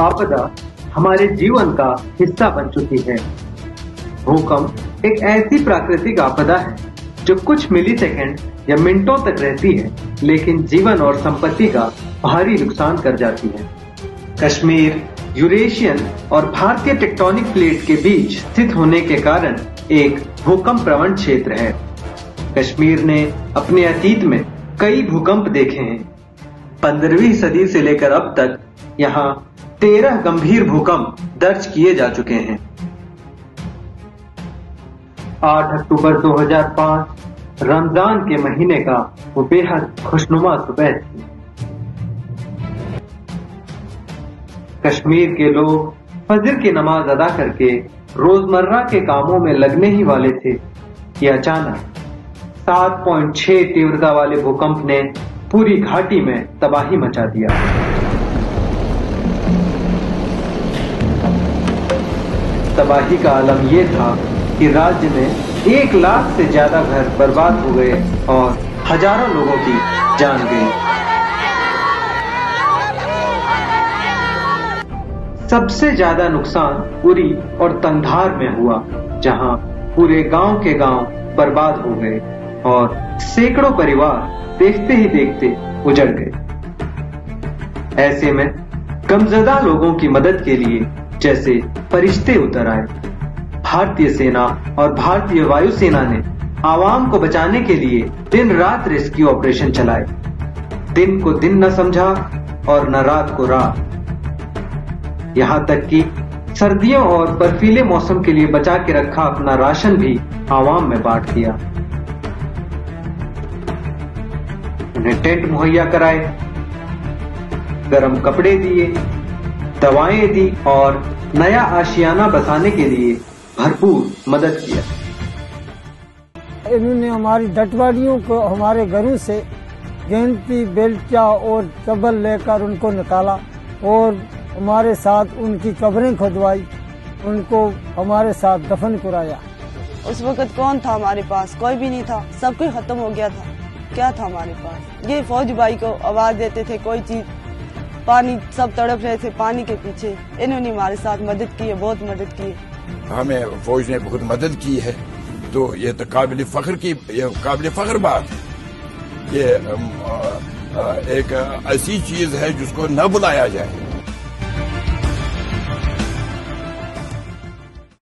आपदा हमारे जीवन का हिस्सा बन चुकी है। भूकंप एक ऐसी प्राकृतिक आपदा है, जो कुछ मिली सेकेंड या मिनटों तक रहती है, लेकिन जीवन और संपत्ति का भारी नुकसान कर जाती है। कश्मीर, यूरेशियन और भारतीय टेक्टोनिक प्लेट के बीच स्थित होने के कारण एक भूकंप प्रवण क्षेत्र है। कश्मीर ने अपने अतीत में कई भूकंप देखे हैं। पंद्रहवीं सदी से लेकर अब तक यहाँ तेरह गंभीर भूकंप दर्ज किए जा चुके हैं। 8 अक्टूबर 2005 रमज़ान के महीने का वो बेहद खुशनुमा सुबह थी। कश्मीर के लोग फजर की नमाज़ अदा करके रोज़मर्रा के कामों में लगने ही वाले थे कि अचानक 7.6 तीव्रता वाले भूकंप ने पूरी घाटी में तबाही मचा दिया। तबाही का आलम यह था कि राज्य में एक लाख से ज़्यादा घर बर्बाद हो गए और हज़ारों लोगों की जान गई। सबसे ज़्यादा नुकसान उरी और तंधार में हुआ, जहाँ पूरे गाँव के गाँव बर्बाद हो गए और सैकड़ों परिवार देखते ही देखते उजड़ गए। ऐसे में कमजदा लोगों की मदद के लिए जैसे फरिश्ते उतर आए। भारतीय सेना और भारतीय वायुसेना ने आवाम को बचाने के लिए दिन रात रेस्क्यू ऑपरेशन चलाए। दिन को दिन न समझा और न रात को रात। यहाँ तक कि सर्दियों और बर्फीले मौसम के लिए बचा के रखा अपना राशन भी आवाम में बांट दिया। उन्हें टेंट मुहैया कराए, गर्म कपड़े दिए दवाएँ दी और नया आशियाना बसाने के लिए भरपूर मदद किया। इन्होंने हमारी डटवाड़ियों को हमारे घरों से गेंदती बेल्चा और चबल लेकर उनको निकाला और हमारे साथ उनकी कब्रें खुदवाई उनको हमारे साथ दफन कराया। उस वक्त कौन था हमारे पास? कोई भी नहीं था। सब कुछ खत्म हो गया था। क्या था हमारे पास? ये फौज भाई को आवाज़ देते थे कोई चीज़ पानी सब तड़प रहे थे पानी के पीछे। इन्होंने हमारे साथ मदद की है, बहुत मदद की है। हमें फौज ने बहुत मदद की है। तो ये तो काबिल फख्र की, ये काबिल फख्र बात। है ये एक ऐसी चीज़ है जिसको न बुलाया जाए।